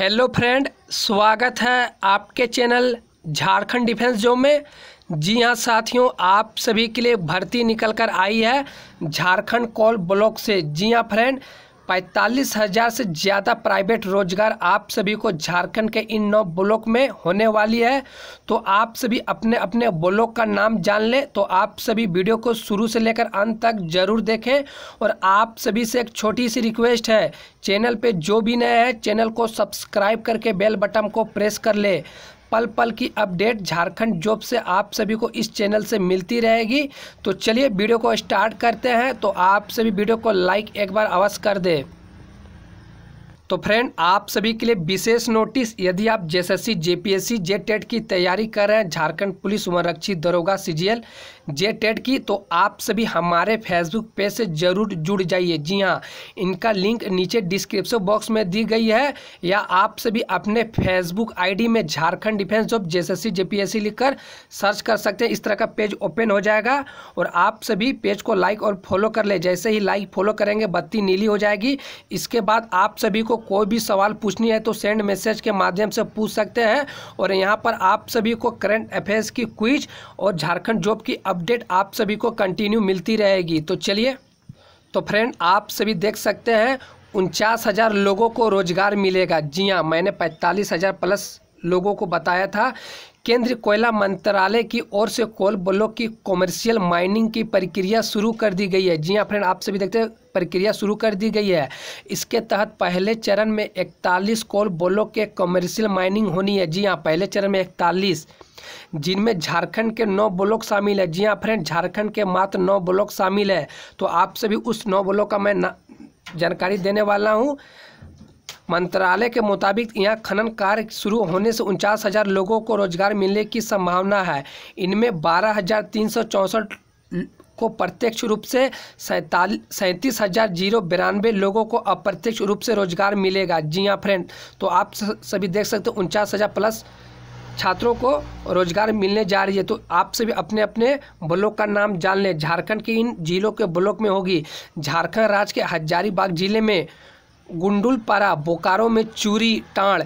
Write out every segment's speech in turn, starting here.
Hello friend, स्वागत है आपके चैनल झारखंड डिफेंस जॉब में। जी हाँ साथियों, आप सभी के लिए भर्ती निकल कर आई है झारखंड कॉल ब्लॉक से। जी हाँ फ्रेंड पैंतालीस हज़ार से ज़्यादा प्राइवेट रोज़गार आप सभी को झारखंड के इन नौ ब्लॉक में होने वाली है। तो आप सभी अपने अपने ब्लॉक का नाम जान लें तो आप सभी वीडियो को शुरू से लेकर अंत तक ज़रूर देखें। और आप सभी से एक छोटी सी रिक्वेस्ट है, चैनल पे जो भी नए हैं, चैनल को सब्सक्राइब करके बेल बटन को प्रेस कर ले। पल पल की अपडेट झारखंड जॉब से आप सभी को इस चैनल से मिलती रहेगी। तो चलिए वीडियो को स्टार्ट करते हैं। तो आप सभी वीडियो को लाइक एक बार अवश्य कर दें। तो फ्रेंड आप सभी के लिए विशेष नोटिस यदि आप जेएसएससी जेपीएससी जे टेट की तैयारी कर रहे हैं, झारखंड पुलिस वनरक्षी दरोगा सीजीएल जे टेट की तो आप सभी हमारे फेसबुक पेज से ज़रूर जुड़ जाइए। जी हाँ इनका लिंक नीचे डिस्क्रिप्शन बॉक्स में दी गई है, या आप सभी अपने फेसबुक आईडी में Jharkhand defence job JSSC JPSC लिखकर सर्च कर सकते हैं। इस तरह का पेज ओपन हो जाएगा, और आप सभी पेज को लाइक और फॉलो कर ले। जैसे ही लाइक फॉलो करेंगे, बत्ती नीली हो जाएगी। इसके बाद आप सभी को कोई भी सवाल पूछनी है तो सेंड मैसेज के माध्यम से पूछ सकते हैं। और यहाँ पर आप सभी को करंट अफेयर्स की क्विज और झारखंड जॉब की अपडेट आप सभी को कंटिन्यू मिलती रहेगी। तो चलिए तो फ्रेंड आप सभी देख सकते हैं, उनचास हज़ार लोगों को रोज़गार मिलेगा। जी हाँ मैंने पैंतालीस हज़ार प्लस लोगों को बताया था। केंद्रीय कोयला मंत्रालय की ओर से कोल ब्लॉक की कॉमर्शियल माइनिंग की प्रक्रिया शुरू कर दी गई है। जी हाँ फ्रेंड आप सभी देखते हैं, प्रक्रिया शुरू कर दी गई है। इसके तहत पहले चरण में इकतालीस कोल ब्लॉक के कॉमर्शियल माइनिंग होनी है। जी हाँ पहले चरण में इकतालीस, जिनमें झारखंड के नौ ब्लॉक शामिल है। जी हाँ फ्रेंड झारखंड के मात्र नौ ब्लॉक शामिल है। तो आप सभी उस नौ ब्लॉक का मैं जानकारी देने वाला हूँ। मंत्रालय के मुताबिक यहाँ खनन कार्य शुरू होने से उनचास हज़ार लोगों को रोज़गार मिलने की संभावना है। इनमें बारह हज़ार तीन सौ चौंसठ को प्रत्यक्ष रूप से सैंतीस हज़ार ज़ीरो बिरानवे लोगों को अप्रत्यक्ष रूप से रोज़गार मिलेगा। जी हाँ फ्रेंड तो आप सभी देख सकते हो उनचास हज़ार प्लस छात्रों को रोज़गार मिलने जा रही है। तो आप सभी अपने अपने ब्लॉक का नाम जान लें। झारखंड के इन जिलों के ब्लॉक में होगी। झारखंड राज्य के हजारीबाग ज़िले में गुंडुलपारा बोकारो में चूरी टाण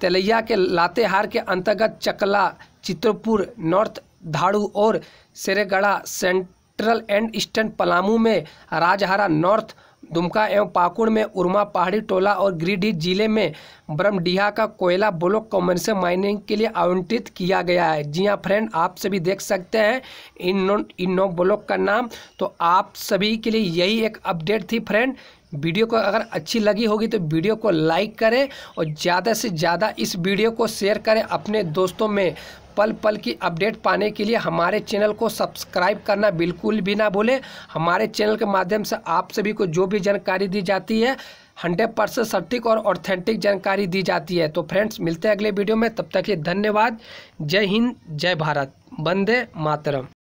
तेलैया के लातेहार के अंतर्गत चकला, चित्रपुर, नॉर्थ धाड़ू और Seregarha central and eastern Palamu में राजहारा नॉर्थ, दुमका एवं पाकुड़ में उर्मा पहाड़ी टोला और गिरिडीह ज़िले में ब्रह्मडीहा का कोयला ब्लॉक कॉमर्शियल माइनिंग के लिए आवंटित किया गया है। जी हाँ फ्रेंड, आप सभी देख सकते हैं इन नौ इन नौ ब्लॉक का नाम। तो आप सभी के लिए यही एक अपडेट थी, फ्रेंड। वीडियो को अगर अच्छी लगी होगी तो वीडियो को लाइक करें और ज़्यादा से ज़्यादा इस वीडियो को शेयर करें अपने दोस्तों में। पल पल की अपडेट पाने के लिए हमारे चैनल को सब्सक्राइब करना बिल्कुल भी ना भूलें। हमारे चैनल के माध्यम से आप सभी को जो भी जानकारी दी जाती है, हंड्रेड परसेंट सटीक और ऑथेंटिक जानकारी दी जाती है। तो फ्रेंड्स, मिलते हैं अगले वीडियो में। तब तक के धन्यवाद। जय हिंद, जय भारत। वंदे मातरम।